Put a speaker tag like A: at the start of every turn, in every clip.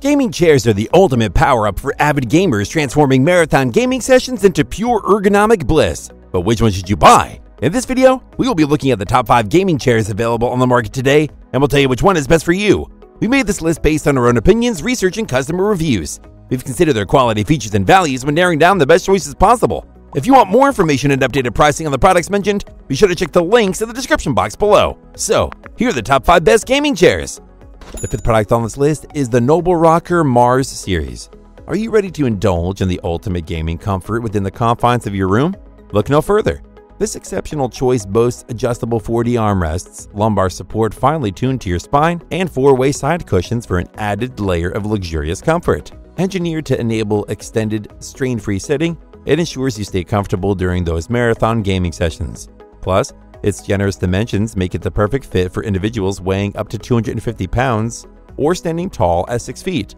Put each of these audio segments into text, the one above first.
A: Gaming chairs are the ultimate power up for avid gamers, transforming marathon gaming sessions into pure ergonomic bliss. But which one should you buy? In this video, we will be looking at the top 5 gaming chairs available on the market today, and we'll tell you which one is best for you. We made this list based on our own opinions, research, and customer reviews. We've considered their quality, features, and values when narrowing down the best choices possible. If you want more information and updated pricing on the products mentioned, be sure to check the links in the description box below. So, here are the top 5 best gaming chairs. The fifth product on this list is the Noblerocker Mars series. Are you ready to indulge in the ultimate gaming comfort within the confines of your room? Look no further. This exceptional choice boasts adjustable 4D armrests, lumbar support finely tuned to your spine, and four-way side cushions for an added layer of luxurious comfort. Engineered to enable extended, strain-free sitting, it ensures you stay comfortable during those marathon gaming sessions. Plus, its generous dimensions make it the perfect fit for individuals weighing up to 250 pounds or standing tall at 6 feet.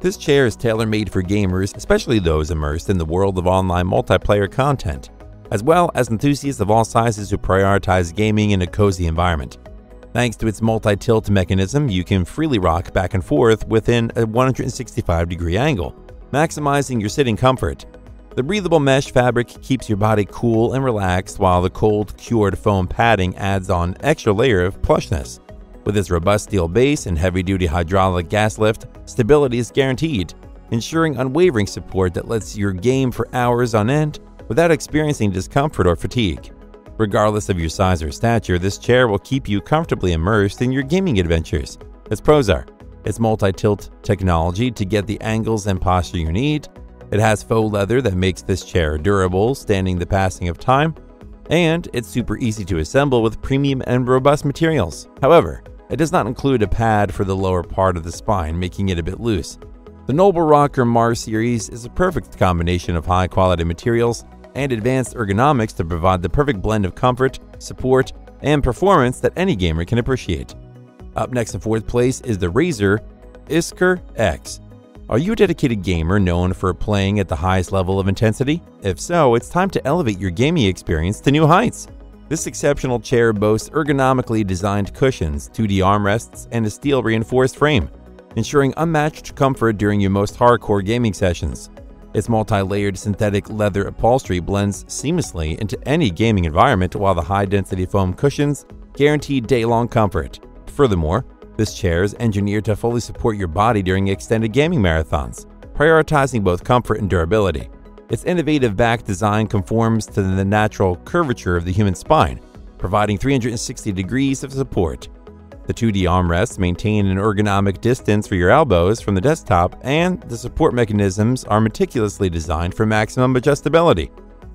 A: This chair is tailor made for gamers, especially those immersed in the world of online multiplayer content, as well as enthusiasts of all sizes who prioritize gaming in a cozy environment. Thanks to its multi tilt mechanism, you can freely rock back and forth within a 165 degree angle, maximizing your sitting comfort. The breathable mesh fabric keeps your body cool and relaxed, while the cold cured foam padding adds on extra layer of plushness. With its robust steel base and heavy-duty hydraulic gas lift, stability is guaranteed, ensuring unwavering support that lets you game for hours on end without experiencing discomfort or fatigue. Regardless of your size or stature, this chair will keep you comfortably immersed in your gaming adventures. Its pros are its multi-tilt technology to get the angles and posture you need, it has faux leather that makes this chair durable, standing the passing of time, and it's super easy to assemble with premium and robust materials. However, it does not include a pad for the lower part of the spine, making it a bit loose. The Noblerocker Mars series is a perfect combination of high quality materials and advanced ergonomics to provide the perfect blend of comfort, support, and performance that any gamer can appreciate. Up next in fourth place is the Razer Iskur X. Are you a dedicated gamer known for playing at the highest level of intensity? If so, it's time to elevate your gaming experience to new heights. This exceptional chair boasts ergonomically designed cushions, 2D armrests, and a steel reinforced frame, ensuring unmatched comfort during your most hardcore gaming sessions. Its multi layered synthetic leather upholstery blends seamlessly into any gaming environment, while the high density foam cushions guarantee day long comfort. Furthermore, this chair is engineered to fully support your body during extended gaming marathons, prioritizing both comfort and durability. Its innovative back design conforms to the natural curvature of the human spine, providing 360 degrees of support. The 2D armrests maintain an ergonomic distance for your elbows from the desktop, and the support mechanisms are meticulously designed for maximum adjustability.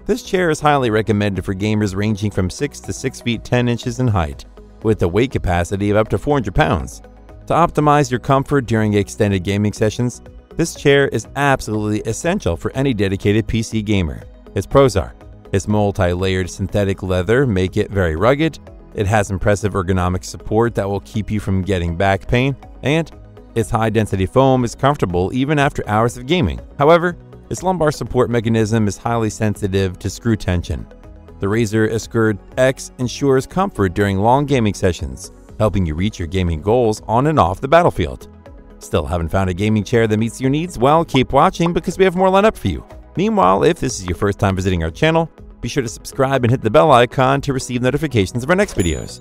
A: This chair is highly recommended for gamers ranging from 6 to 6 feet 10 inches in height with a weight capacity of up to 400 pounds. To optimize your comfort during extended gaming sessions, this chair is absolutely essential for any dedicated PC gamer. Its pros are its multi-layered synthetic leather make it very rugged, it has impressive ergonomic support that will keep you from getting back pain, and its high-density foam is comfortable even after hours of gaming. However, its lumbar support mechanism is highly sensitive to screw tension, the Razer Iskur X ensures comfort during long gaming sessions, helping you reach your gaming goals on and off the battlefield. Still haven't found a gaming chair that meets your needs? Well, keep watching because we have more lined up for you. Meanwhile, if this is your first time visiting our channel, be sure to subscribe and hit the bell icon to receive notifications of our next videos.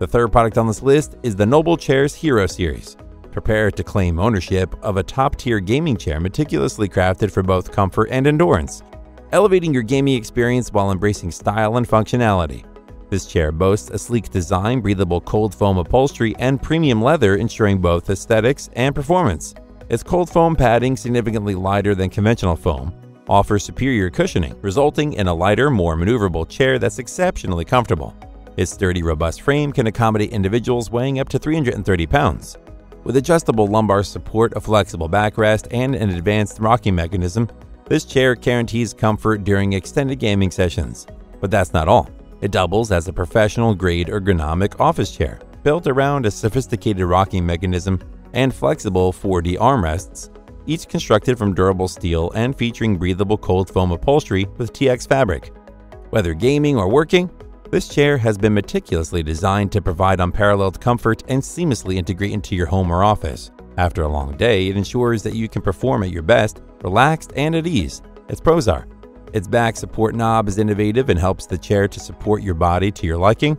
A: The third product on this list is the Noblechairs Hero Series. Prepare to claim ownership of a top tier gaming chair meticulously crafted for both comfort and endurance elevating your gaming experience while embracing style and functionality. This chair boasts a sleek design, breathable cold foam upholstery, and premium leather, ensuring both aesthetics and performance. Its cold foam padding, significantly lighter than conventional foam, offers superior cushioning, resulting in a lighter, more maneuverable chair that's exceptionally comfortable. Its sturdy, robust frame can accommodate individuals weighing up to 330 pounds. With adjustable lumbar support, a flexible backrest, and an advanced rocking mechanism, this chair guarantees comfort during extended gaming sessions. But that's not all. It doubles as a professional grade ergonomic office chair, built around a sophisticated rocking mechanism and flexible 4D armrests, each constructed from durable steel and featuring breathable cold foam upholstery with TX fabric. Whether gaming or working, this chair has been meticulously designed to provide unparalleled comfort and seamlessly integrate into your home or office. After a long day, it ensures that you can perform at your best, relaxed and at ease. Its pros are its back support knob is innovative and helps the chair to support your body to your liking.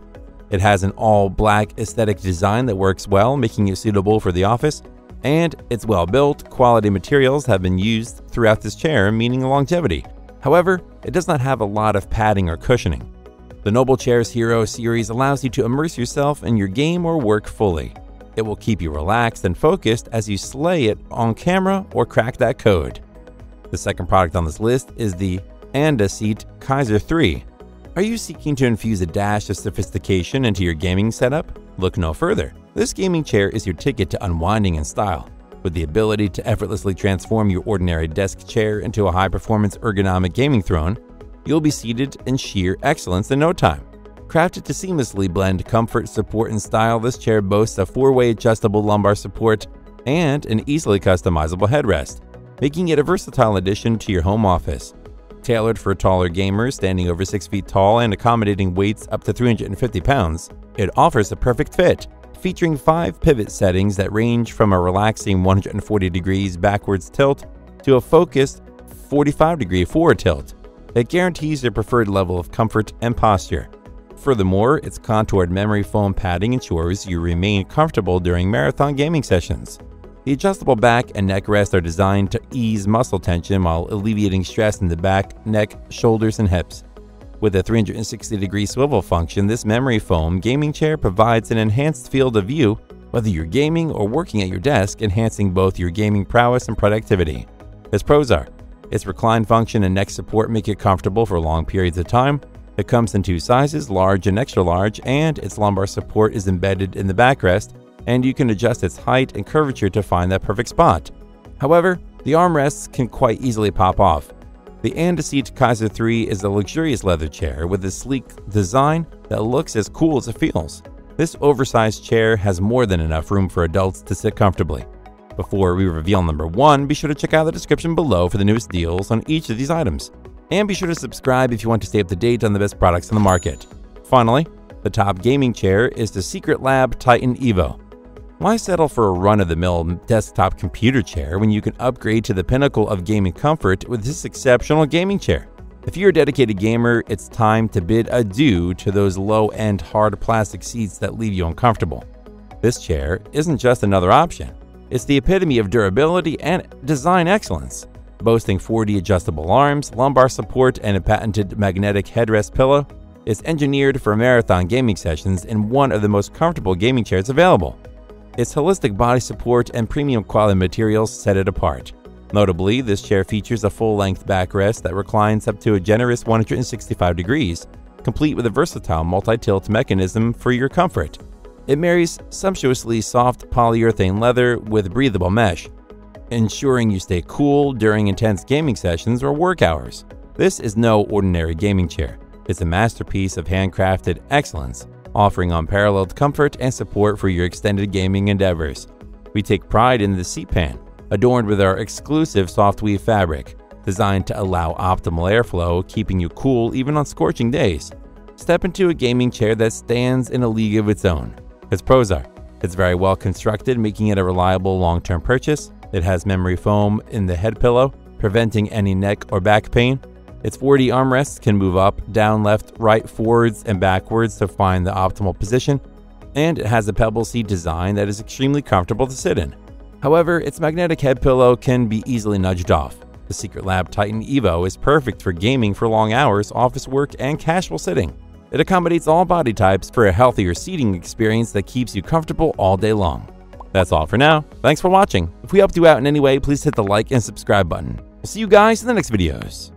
A: It has an all black aesthetic design that works well, making it suitable for the office. And it's well built, quality materials have been used throughout this chair, meaning longevity. However, it does not have a lot of padding or cushioning. The Noblechairs Hero series allows you to immerse yourself in your game or work fully. It will keep you relaxed and focused as you slay it on camera or crack that code. The second product on this list is the AndaSeat Kaiser 3. Are you seeking to infuse a dash of sophistication into your gaming setup? Look no further. This gaming chair is your ticket to unwinding in style. With the ability to effortlessly transform your ordinary desk chair into a high performance ergonomic gaming throne, you'll be seated in sheer excellence in no time. Crafted to seamlessly blend comfort, support, and style, this chair boasts a four way adjustable lumbar support and an easily customizable headrest, making it a versatile addition to your home office. Tailored for taller gamers standing over 6 feet tall and accommodating weights up to 350 pounds, it offers a perfect fit, featuring five pivot settings that range from a relaxing 140 degrees backwards tilt to a focused 45 degree forward tilt. It guarantees your preferred level of comfort and posture. Furthermore, its contoured memory foam padding ensures you remain comfortable during marathon gaming sessions. The adjustable back and neck rests are designed to ease muscle tension while alleviating stress in the back, neck, shoulders, and hips. With a 360 degree swivel function, this memory foam gaming chair provides an enhanced field of view whether you're gaming or working at your desk, enhancing both your gaming prowess and productivity. Its pros are its recline function and neck support make it comfortable for long periods of time. It comes in two sizes, large and extra large, and its lumbar support is embedded in the backrest, and you can adjust its height and curvature to find that perfect spot. However, the armrests can quite easily pop off. The AndaSeat Kaiser 3 is a luxurious leather chair with a sleek design that looks as cool as it feels. This oversized chair has more than enough room for adults to sit comfortably. Before we reveal number one, be sure to check out the description below for the newest deals on each of these items. And be sure to subscribe if you want to stay up to date on the best products on the market. Finally, the top gaming chair is the Secretlab Titan Evo. Why settle for a run of the mill desktop computer chair when you can upgrade to the pinnacle of gaming comfort with this exceptional gaming chair? If you're a dedicated gamer, it's time to bid adieu to those low end hard plastic seats that leave you uncomfortable. This chair isn't just another option, it's the epitome of durability and design excellence. Boasting 4D adjustable arms, lumbar support, and a patented magnetic headrest pillow, it's engineered for marathon gaming sessions in one of the most comfortable gaming chairs available. Its holistic body support and premium quality materials set it apart. Notably, this chair features a full-length backrest that reclines up to a generous 165 degrees, complete with a versatile multi-tilt mechanism for your comfort. It marries sumptuously soft polyurethane leather with breathable mesh, ensuring you stay cool during intense gaming sessions or work hours. This is no ordinary gaming chair. It's a masterpiece of handcrafted excellence offering unparalleled comfort and support for your extended gaming endeavors. We take pride in the seat pan, adorned with our exclusive soft weave fabric, designed to allow optimal airflow, keeping you cool even on scorching days. Step into a gaming chair that stands in a league of its own. Its pros are it's very well constructed, making it a reliable long term purchase. It has memory foam in the head pillow, preventing any neck or back pain. Its 4D armrests can move up, down, left, right, forwards, and backwards to find the optimal position, and it has a pebble seat design that is extremely comfortable to sit in. However, its magnetic head pillow can be easily nudged off. The Secretlab Titan Evo is perfect for gaming for long hours, office work, and casual sitting. It accommodates all body types for a healthier seating experience that keeps you comfortable all day long. That's all for now. Thanks for watching. If we helped you out in any way, please hit the like and subscribe button. We'll see you guys in the next videos.